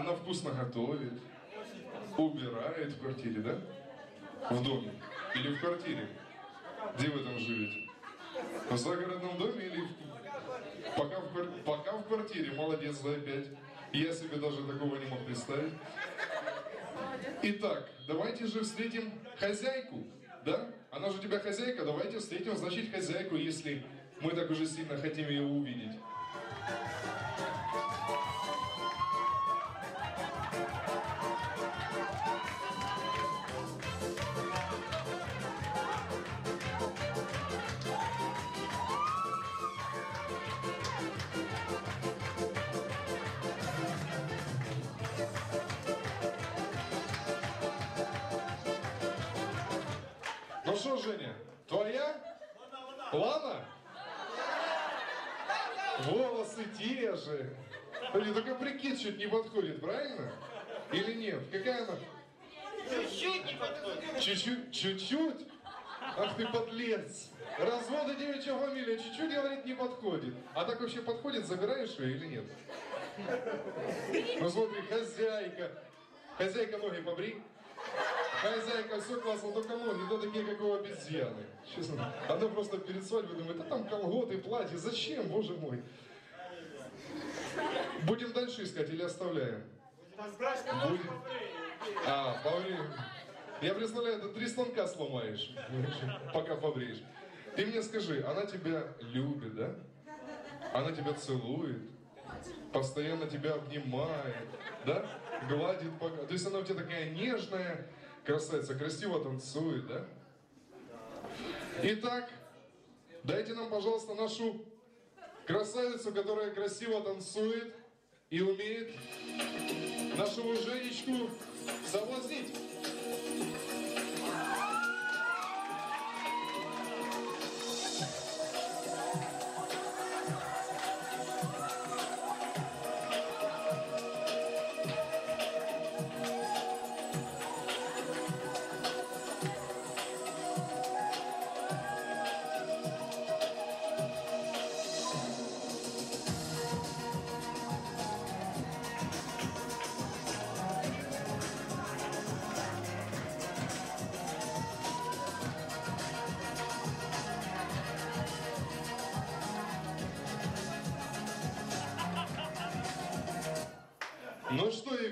Она вкусно готовит, убирает в квартире, да? В доме. Или в квартире. Где вы там живете? В загородном доме или в... Пока, в, квар- пока в квартире, молодец, за опять. Я себе даже такого не мог представить. Итак, давайте же встретим хозяйку, да? Она же у тебя хозяйка, давайте встретим, значит, хозяйку, если мы так уже сильно хотим ее увидеть. Что, Женя, твоя? Лана? Волосы те же. Блин, только прикид чуть не подходит, правильно? Или нет? Какая она? Чуть-чуть не подходит. Чуть-чуть? Чуть-чуть? Ах ты подлец! Разводы девичья фамилия чуть-чуть, говорит, не подходит. А так вообще подходит, забираешь ее или нет? Ну смотри, хозяйка. Хозяйка ноги побри. Хозяйка, все классно, только ноги, то такие, как у обезьяны. Честно. Она просто перед свадьбой думает, а там колготы, платье, зачем, боже мой. Будем дальше искать или оставляем? Будем. А, побреем. Я представляю, ты три станка сломаешь, пока побреешь. Ты мне скажи, она тебя любит, да? Она тебя целует, постоянно тебя обнимает, да? Гладит по... То есть она у тебя такая нежная, красавица, красиво танцует, да? Итак, дайте нам, пожалуйста, нашу красавицу, которая красиво танцует и умеет нашему Женечку соблазнить.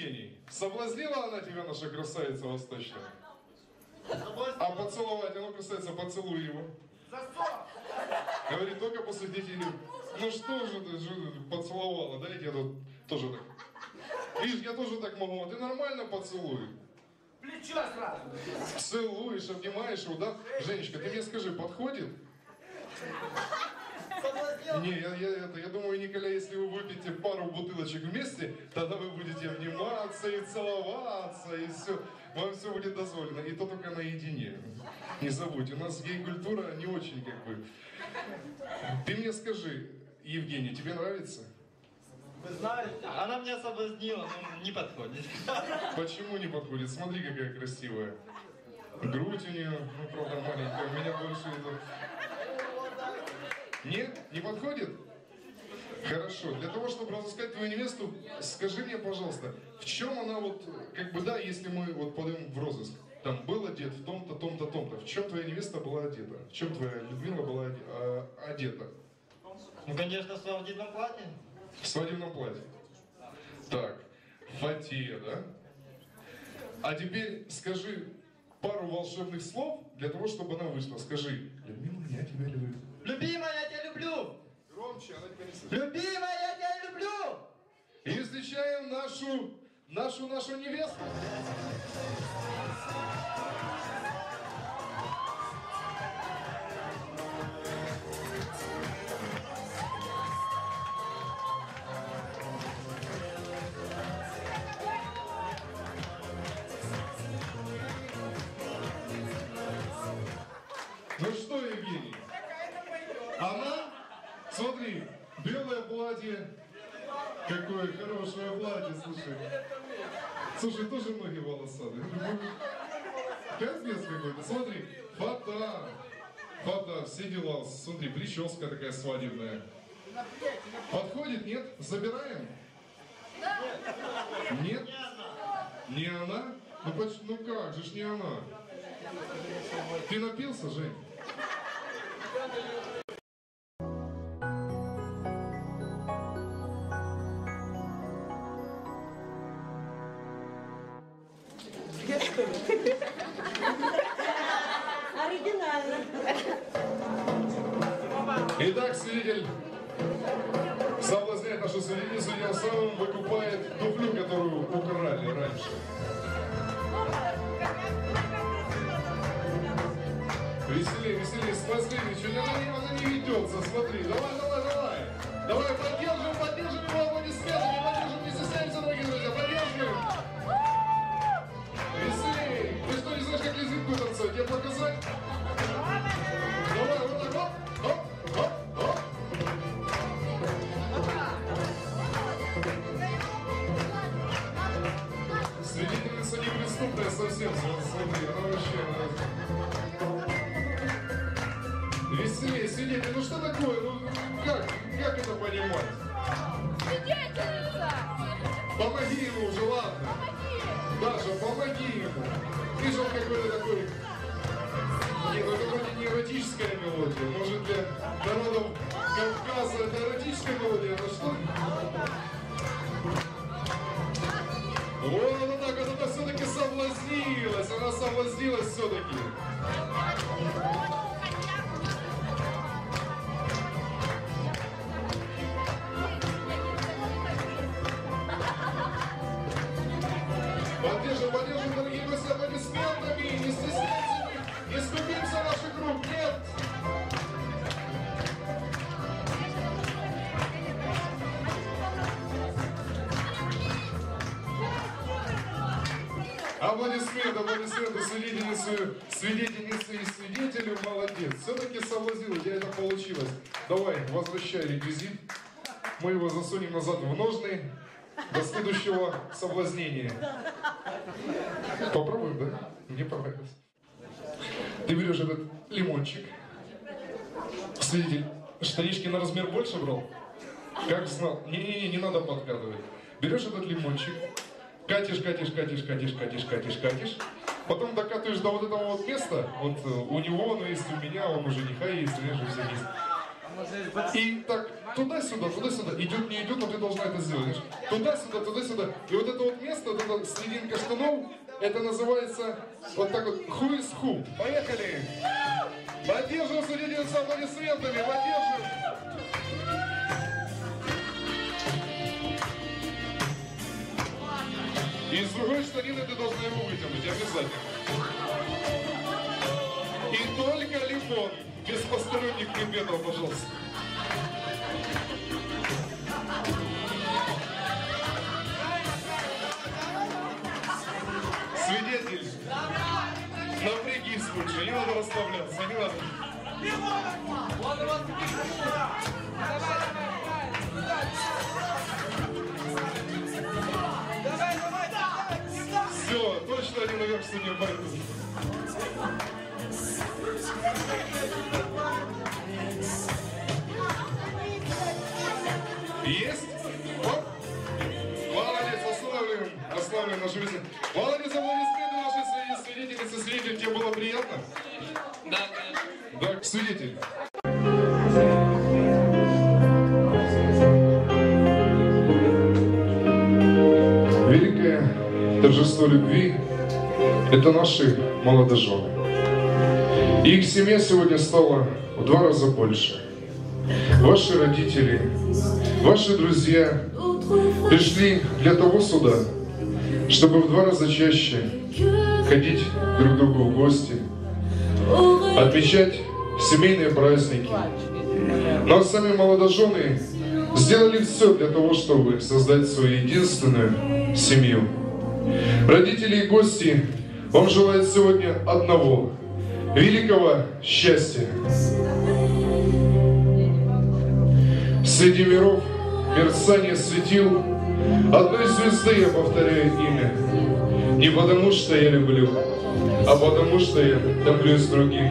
Евгений, соблазнила она тебя, наша красавица восточная? А поцеловать, а ну, красавица, поцелуй его. Говорит, только после детей. Ну что же ты же поцеловала, да, я тут тоже так. Видишь, я тоже так могу, а ты нормально поцелуй. Плечо сразу. Целуешь, обнимаешь его, да? Женечка, ты мне скажи, подходит? Соблазнил. Не, я, я, это, я думаю, Николя, если вы выпьете пару бутылочек вместе, тогда вы будете обниматься и целоваться, и все. Вам все будет дозволено. И то только наедине. Не забудь, у нас гей-культура не очень как бы. Ты мне скажи, Евгений, тебе нравится? Вы знаете, она меня соблазнила, но не подходит. Почему не подходит? Смотри, какая красивая. Грудь у нее, ну, правда, маленькая. У меня больше это... Нет? Не подходит? Хорошо. Для того, чтобы разыскать твою невесту, скажи мне, пожалуйста, в чем она вот, как бы, да, если мы вот подаем в розыск, там был одет в том-то, том-то, том-то. В чем твоя невеста была одета? В чем твоя Людмила была а, одета? Ну, конечно, в свадебном платье. В свадебном платье. Так, фате, да? А теперь скажи пару волшебных слов для того, чтобы она вышла. Скажи, я тебя люблю. Любимая, я тебя люблю! Громче, она тебя не слышит. Любимая, я тебя люблю! И встречаем нашу, нашу, нашу невесту. Платье, Какое хорошее платье, слушай. Слушай, тоже ноги волосатые. Капец какой-то. Смотри, фото. Фото, все дела. Смотри, прическа такая свадебная. Подходит, нет? Забираем? Нет? Не она? Ну, поч- ну как же ж не она? Ты напился, Жень? Итак, свидетель соблазняет нашу свидетельницу, тем самым выкупает туфлю, которую украли раньше. Веселее, веселее, смотри, что она, она не ведется, смотри, давай, давай, давай. Давай, поддержим, поддержим его аплодисментами, уже, ладно. Даша, помоги ему. Ты же он какой-то такой... Не, ну это вроде не эротическая мелодия. Может для народов Кавказа это эротическая мелодия, это что? Вот она так, она все-таки соблазнилась, она соблазнилась все-таки. Поддержим, поддержим, дорогие друзья, аплодисментами, не стесняйся, не скупимся наших рук, нет! Аплодисменты, аплодисменты свидетельнице, свидетельнице и свидетелю, молодец. Все-таки соблазнил, у тебя это получилось. Давай, возвращай реквизит. Мы его засунем назад в ножны до следующего соблазнения. Попробуем, да? Мне понравилось. Ты берешь этот лимончик. Свидетель, штанишки на размер больше брал? Как знал? Не-не-не, не надо подкатывать. Берешь этот лимончик, катишь, катишь, катишь, катишь, катишь, катишь, катишь. Потом докатываешь до вот этого вот места. Вот э, у него оно есть, у меня, он у жениха есть, у меня же все есть. И так туда-сюда, туда-сюда, идет, не идет, но ты должна это сделать. Туда-сюда, туда-сюда. И вот это вот место, вот эта серединка штанов, это называется вот так вот who is who. Поехали! Поддержим свидетельницу аплодисментами, поддержим! И с другой штанины ты должна его вытянуть, обязательно. И только лимон, без посторонних предметов, пожалуйста. Свидетель, напрягись лучше, не надо расслабляться, не надо. Все, точно они наверх сегодня пойдут. Есть? Нашу жизнь. Молодец, аплодисменты нашей свидетель- свидетельнице. Свидетель, тебе было приятно? Да, конечно. Да, свидетель. Великое торжество любви – это наши молодожены. Их семья сегодня стала в два раза больше. Ваши родители, ваши друзья пришли для того сюда, чтобы в два раза чаще ходить друг к другу в гости, отмечать семейные праздники. Но сами молодожены сделали все для того, чтобы создать свою единственную семью. Родители и гости вам желают сегодня одного – великого счастья. Среди миров мерцание светил одной звезды, я повторяю имя. Не потому, что я люблю, а потому, что я томлюсь другим.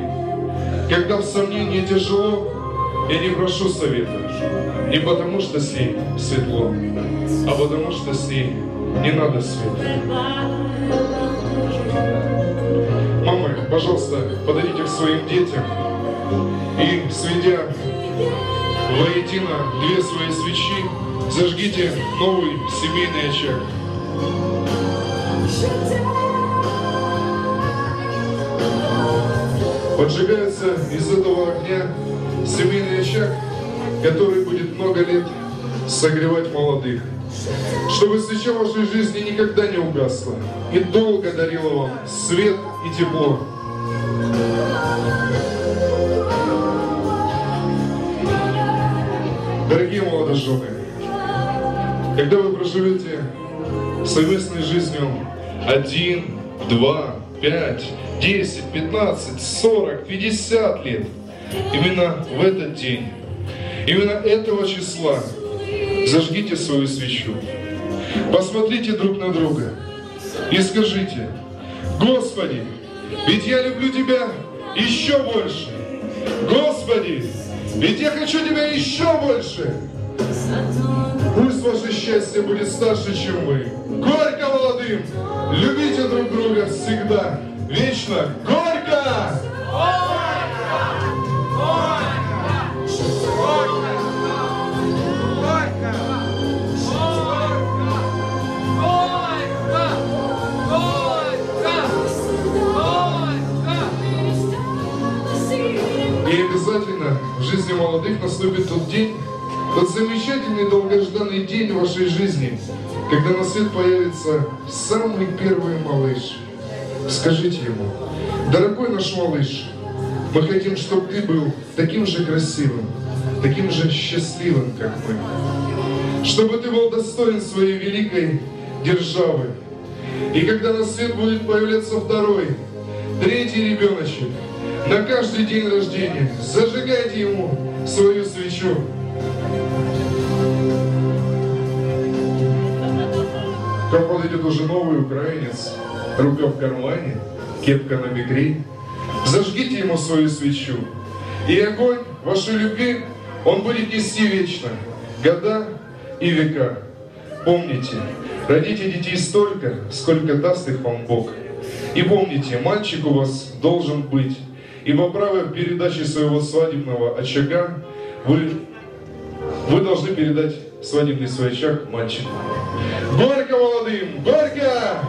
Когда в сомнении тяжело, Я не прошу совета, не потому что с ней светло, а потому что с ней не надо света. Мамы, пожалуйста, подарите к своим детям и, сведя воедино две свои свечи, зажгите новый семейный очаг. Поджигается из этого огня семейный очаг, который будет много лет согревать молодых. Чтобы свеча вашей жизни никогда не угасла и долго дарила вам свет и тепло. Дорогие молодожены, когда вы проживете совместной жизнью один, два, пять, десять, пятнадцать, сорок, пятьдесят лет, именно в этот день, именно этого числа зажгите свою свечу, посмотрите друг на друга и скажите, Господи, ведь я люблю Тебя еще больше. Господи, ведь я хочу Тебя еще больше. Пусть ваше счастье будет старше, чем вы. Горько молодым! Любите друг друга всегда, вечно. Горько! Жизни молодых наступит тот день, тот замечательный долгожданный день вашей жизни, когда на свет появится самый первый малыш. Скажите ему, дорогой наш малыш, мы хотим, чтобы ты был таким же красивым, таким же счастливым, как мы. Чтобы ты был достоин своей великой державы. И когда на свет будет появляться второй, третий ребеночек, на каждый день рождения зажигайте ему свою свечу. Как подойдет уже новый украинец, рука в кармане, кепка на бекре, зажгите ему свою свечу. И огонь вашей любви, он будет нести вечно, года и века. Помните, родите детей столько, сколько даст их вам Бог. И помните, мальчик у вас должен быть. Ибо правой передачи своего свадебного очага вы, вы должны передать свадебный свой очаг мальчику. Горько молодым! Горько!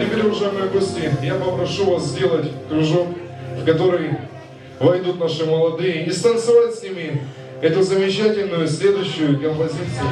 Теперь, уважаемые гости, я попрошу вас сделать кружок, в который войдут наши молодые, и станцевать с ними эту замечательную следующую композицию.